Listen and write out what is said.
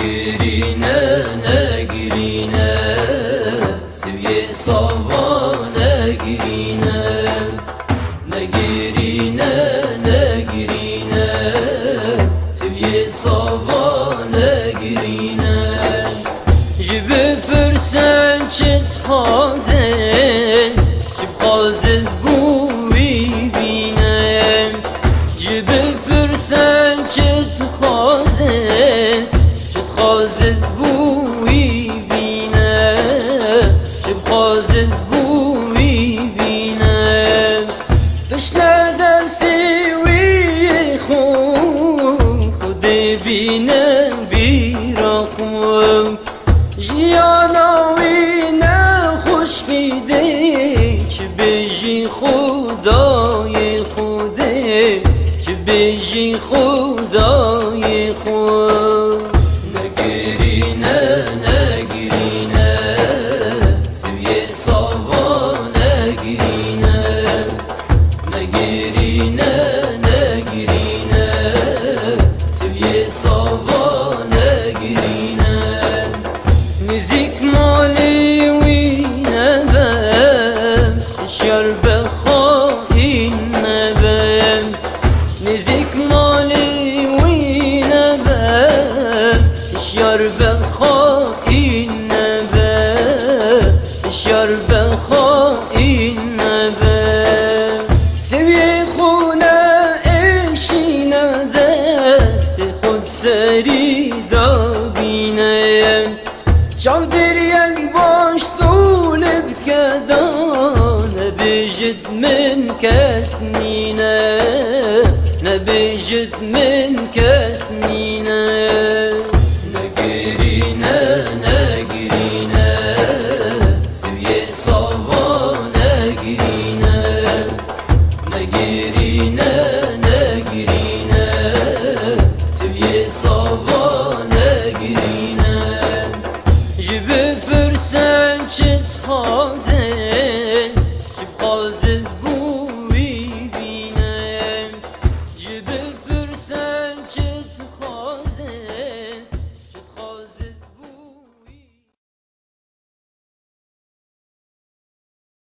girine ne girine? Seviye sava ne girine. Ne girine ne girine? Seviye sava ne girine. Jibi pürsen çit hazen اشنادن سیوی خون خود بینم بیرا خون. جیانا وی نخوش بیده چه بجی خدای خوده چه بجی خدای خود. خود سری دابینه شاو یک باش طول بكدان بجد من كسنينة نبجد من كسنينة نقرينا جب فرسان چت خازن چب خازن